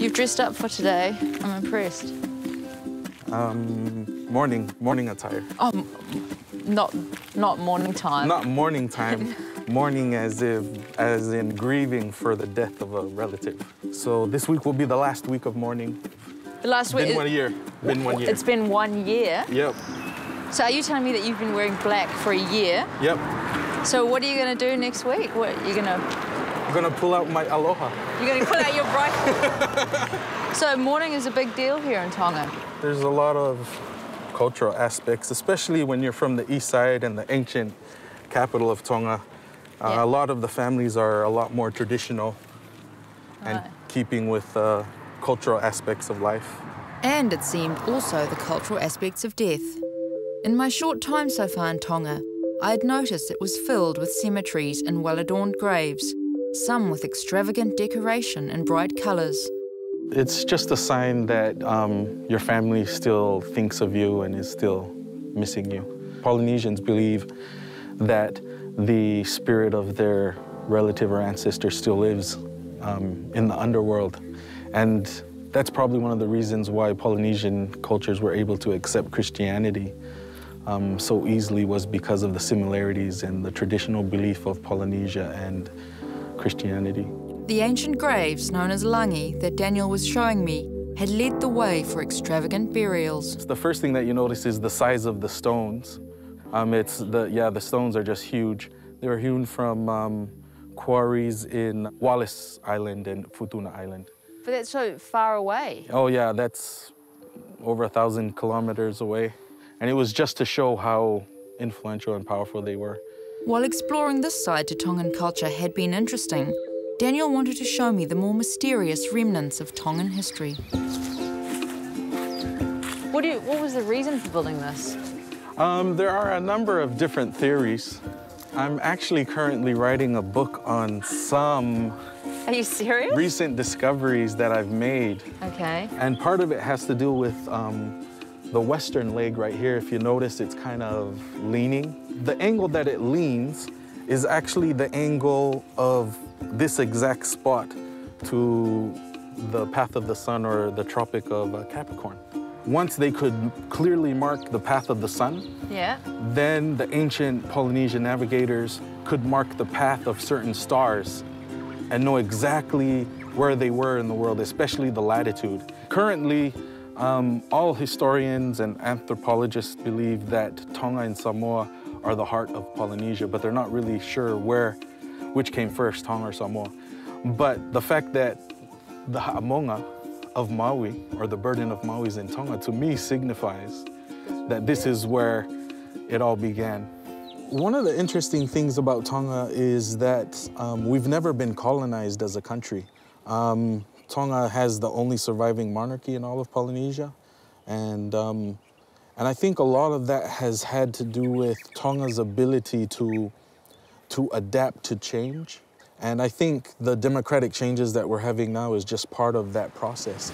You've dressed up for today. I'm impressed. Um, morning, morning attire. Oh, not not morning time. Not morning time. mourning as if, as in grieving for the death of a relative. So this week will be the last week of mourning. The last week. Been one year. Been one year. It's been one year. Yep. So are you telling me that you've been wearing black for a year? Yep. So what are you going to do next week? What are you going to? I'm gonna pull out my aloha. You're going to pull out your bright. so mourning is a big deal here in Tonga. There's a lot of cultural aspects, especially when you're from the east side and the ancient capital of Tonga. Uh, Yeah. A lot of the families are a lot more traditional and keeping with uh, cultural aspects of life. And it seemed also the cultural aspects of death. In my short time so far in Tonga, I had noticed it was filled with cemeteries and well adorned graves, some with extravagant decoration and bright colours. It's just a sign that um, your family still thinks of you and is still missing you. Polynesians believe that the spirit of their relative or ancestor still lives um, in the underworld. And that's probably one of the reasons why Polynesian cultures were able to accept Christianity um, so easily was because of the similarities and the traditional belief of Polynesia and Christianity. The ancient graves, known as langi, that Daniel was showing me, had led the way for extravagant burials. The first thing that you notice is the size of the stones. Um, it's the yeah, the stones are just huge. They were hewn from um, quarries in Wallis Island and Futuna Island. But that's so far away. Oh yeah, that's over a thousand kilometers away, and it was just to show how influential and powerful they were. While exploring this side to Tongan culture had been interesting, Daniel wanted to show me the more mysterious remnants of Tongan history. What do you, What was the reason for building this? Um, there are a number of different theories. I'm actually currently writing a book on some Are you serious? recent discoveries that I've made okay. And part of it has to do with um, the western leg right here. If you notice, it's kind of leaning. The angle that it leans is actually the angle of this exact spot to the path of the sun or the Tropic of uh, Capricorn. Once they could clearly mark the path of the sun, Yeah. then the ancient Polynesian navigators could mark the path of certain stars and know exactly where they were in the world, especially the latitude. Currently, um, all historians and anthropologists believe that Tonga and Samoa are the heart of Polynesia, but they're not really sure where, which came first, Tonga or Samoa. But the fact that the Ha'amonga of Maui, or the burden of Maui is in Tonga, to me signifies that this is where it all began. One of the interesting things about Tonga is that um, we've never been colonized as a country. Um, Tonga has the only surviving monarchy in all of Polynesia. And, um, and I think a lot of that has had to do with Tonga's ability to, to adapt to change. And I think the democratic changes that we're having now is just part of that process.